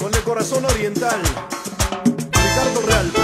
con el corazón oriental. Ricardo Real.